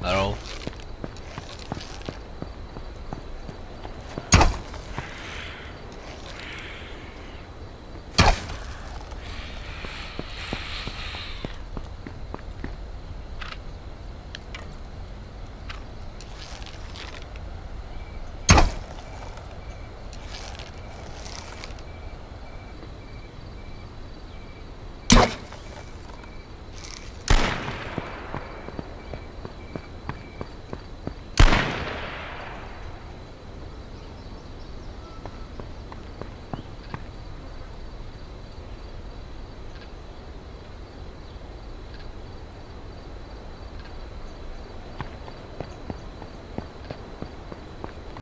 Hello.